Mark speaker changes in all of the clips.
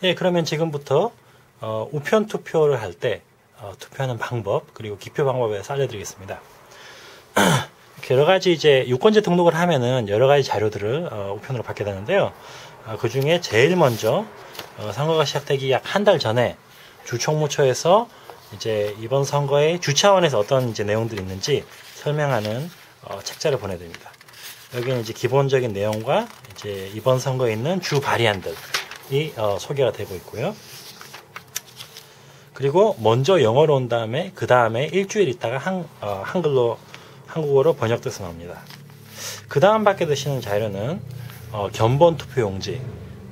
Speaker 1: 네, 그러면 지금부터 어, 우편 투표를 할때 어, 투표하는 방법 그리고 기표 방법에 대해서 알려드리겠습니다. 여러 가지 이제 유권자 등록을 하면은 여러 가지 자료들을 어, 우편으로 받게 되는데요. 어, 그 중에 제일 먼저 어, 선거가 시작되기 약 한 달 전에 주총무처에서 이제 이번 선거에 주 차원에서 어떤 이제 내용들이 있는지 설명하는 어, 책자를 보내드립니다. 여기는 이제 기본적인 내용과 이제 이번 선거에 있는 주 발의안들 이 어, 소개가 되고 있고요. 그리고 먼저 영어로 온 다음에 그 다음에 일주일 있다가 한, 어, 한글로 한국어로 번역돼서 나옵니다. 그 다음 받게 되시는 자료는 어, 견본 투표용지,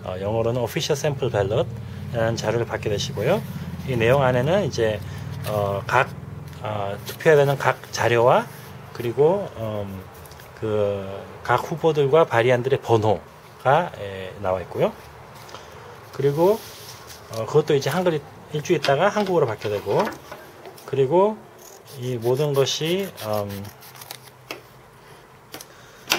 Speaker 1: 어, 영어로는 Official Sample Ballot이라는 자료를 받게 되시고요. 이 내용 안에는 이제 어, 각 어, 투표해야 되는 각 자료와 그리고 음, 그각 후보들과 발의안들의 번호가 에, 나와 있고요. 그리고 어, 그것도 이제 한글 일주일 있다가 한국어로 받게 되고 그리고 이 모든 것이 음,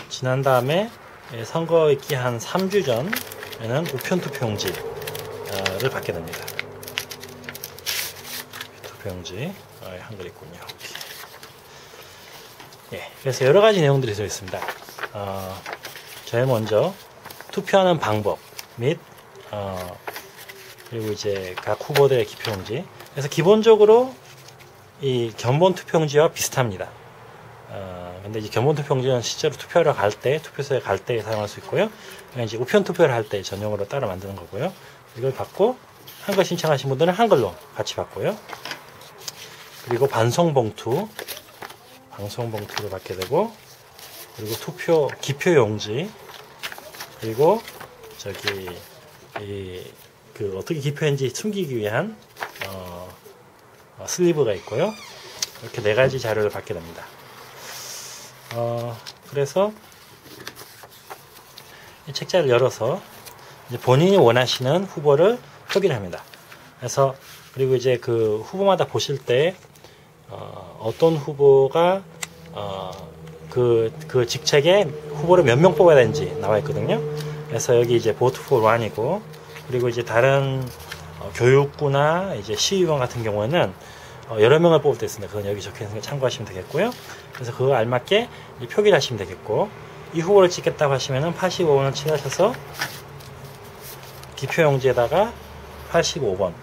Speaker 1: 지난 다음에 예, 선거 있기 한 3주 전에는 우편 투표용지를 받게 됩니다. 투표용지 어, 한글 있군요. 예, 그래서 여러 가지 내용들이 들어 있습니다. 어, 제일 먼저 투표하는 방법 및 어, 그리고 이제 각 후보들의 기표용지. 그래서 기본적으로 이 견본 투표용지와 비슷합니다. 어, 근데 이제 견본 투표용지는 실제로 투표하러 갈 때, 투표소에 갈 때 사용할 수 있고요. 이제 우편 투표를 할 때 전용으로 따로 만드는 거고요. 이걸 받고 한글 신청하신 분들은 한글로 같이 받고요. 그리고 반송 봉투, 방송 봉투를 받게 되고, 그리고 투표 기표 용지, 그리고 저기 이 그 어떻게 기표했는지 숨기기 위한 어, 어, 슬리브가 있고요. 이렇게 네 가지 자료를 받게 됩니다. 어, 그래서 이 책자를 열어서 본인이 원하시는 후보를 표기를 합니다. 그래서 그리고 이제 그 후보마다 보실 때 어, 떤 후보가 어, 그, 그 직책에 후보를 몇 명 뽑아야 되는지 나와 있거든요. 그래서 여기 이제 보트 포 원이고 그리고 이제 다른 어, 교육구나 이제 시의원 같은 경우에는 어, 여러 명을 뽑을 때 있습니다. 그건 여기 적혀 있는 거 참고하시면 되겠고요. 그래서 그거 알맞게 표기를 하시면 되겠고 이 후보를 찍겠다고 하시면은 85번을 칠하셔서 기표용지에다가 85번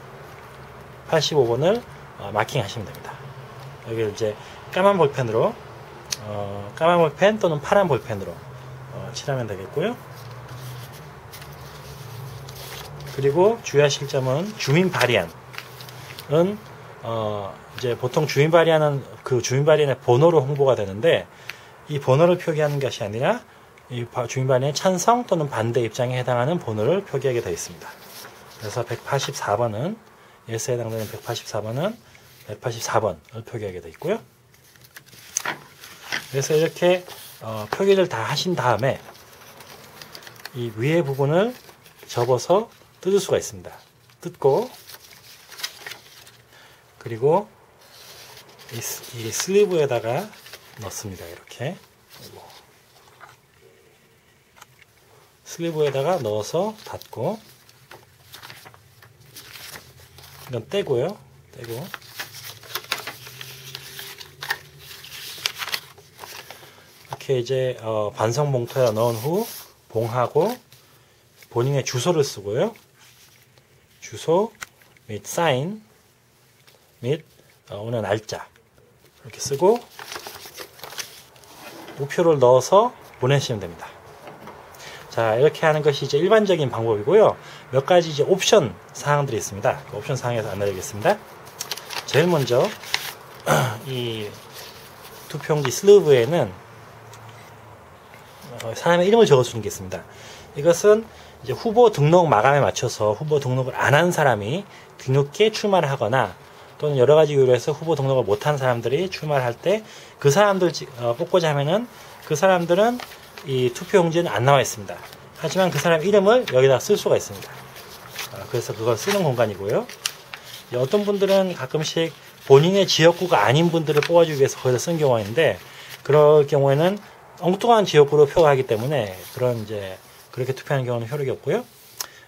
Speaker 1: 85번을 어, 마킹하시면 됩니다. 여기를 이제 까만 볼펜으로 어, 까만 볼펜 또는 파란 볼펜으로 어, 칠하면 되겠고요. 그리고 주의하실 점은 주민 발의안은 어 이제 보통 주민 발의안은 그 주민 발의안의 번호로 홍보가 되는데 이 번호를 표기하는 것이 아니라 이 주민 발의안의 찬성 또는 반대 입장에 해당하는 번호를 표기하게 되어 있습니다. 그래서 184번은 예스에 해당되는 184번은 184번을 표기하게 되어 있고요. 그래서 이렇게 어, 표기를 다 하신 다음에 이 위에 부분을 접어서 뜯을 수가 있습니다. 뜯고 그리고 이, 이 슬리브에다가 넣습니다. 이렇게 슬리브에다가 넣어서 닫고 이건 떼고요. 떼고 이렇게 이제 어, 반성 봉투에 넣은 후 봉하고 본인의 주소를 쓰고요. 주소 및 사인 및 어, 오늘 날짜 이렇게 쓰고 우표를 넣어서 보내시면 됩니다. 자 이렇게 하는 것이 이제 일반적인 방법이고요. 몇 가지 이제 옵션 사항들이 있습니다. 그 옵션 사항에서 안내드리겠습니다. 제일 먼저 이 투표용지 슬리브에는 어, 사람의 이름을 적어주는 게 있습니다. 이것은 이제 후보 등록 마감에 맞춰서 후보 등록을 안 한 사람이 뒤늦게 출마를 하거나 또는 여러 가지 이유로 해서 후보 등록을 못한 사람들이 출마를 할 때 그 사람들 어, 뽑고자 하면은 그 사람들은 이 투표용지는 안 나와 있습니다. 하지만 그 사람 이름을 여기다 쓸 수가 있습니다. 어, 그래서 그걸 쓰는 공간이고요. 어떤 분들은 가끔씩 본인의 지역구가 아닌 분들을 뽑아주기 위해서 거기다 쓴 경우가 있는데 그럴 경우에는 엉뚱한 지역구로 표하기 때문에 그런 이제 그렇게 투표하는 경우는 효력이 없고요.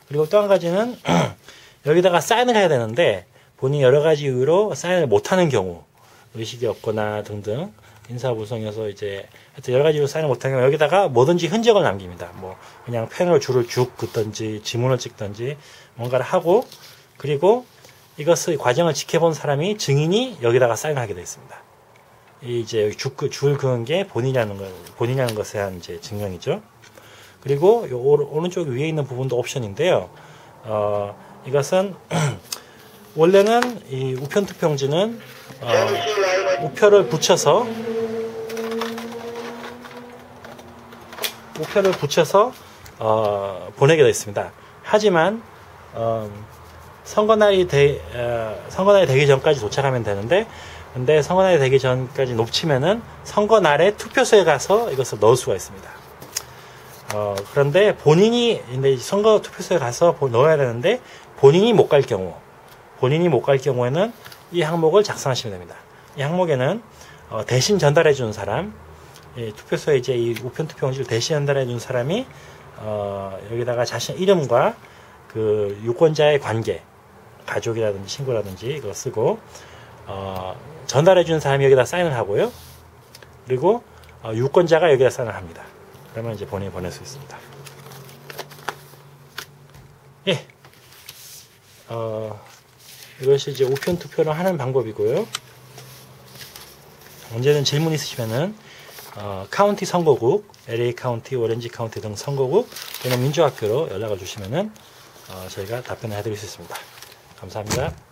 Speaker 1: 그리고 또 한 가지는 여기다가 사인을 해야 되는데 본인이 여러 가지 이유로 사인을 못하는 경우 의식이 없거나 등등 인사불성해서 이제 하여튼 여러 가지로 사인을 못하는 경우 여기다가 뭐든지 흔적을 남깁니다. 뭐 그냥 펜으로 줄을 쭉 긋든지 지문을 찍든지 뭔가를 하고 그리고 이것을 과정을 지켜본 사람이 증인이 여기다가 사인을 하게 되어 있습니다. 이 이제 줄, 그- 줄 그은 게 본인이라는 것, 본인이라는 것에 대한 이제 증명이죠. 그리고 요 오른- 오른쪽 위에 있는 부분도 옵션인데요. 어, 이것은 원래는 이 우편 투표용지는 어, 우표를 붙여서 우표를 붙여서 어, 보내게 되어 있습니다. 하지만 어, 선거날이 되, 어, 선거날이 되기 전까지 도착하면 되는데 근데 선거날이 되기 전까지 놓치면은 선거날에 투표소에 가서 이것을 넣을 수가 있습니다. 어, 그런데 본인이 근데 선거 투표소에 가서 보- 넣어야 되는데 본인이 못 갈 경우 본인이 못 갈 경우에는 이 항목을 작성하시면 됩니다. 이 항목에는 어, 대신 전달해 주는 사람 이 투표소에 이제 이 우편 투표용지를 대신 전달해 준 사람이 어, 여기다가 자신 이름과 그 유권자의 관계 가족이라든지 친구라든지 이거 쓰고 어, 전달해 주는 사람이 여기다 사인을 하고요. 그리고 어, 유권자가 여기다 사인을 합니다. 그러면 이제 본인이 보낼 수 있습니다. 예. 어, 이것이 이제 우편 투표를 하는 방법이고요. 언제든 질문 있으시면은 어, 카운티 선거국, LA 카운티, 오렌지 카운티 등 선거국 또는 민주학교로 연락을 주시면은 어, 저희가 답변을 해드릴 수 있습니다. 감사합니다.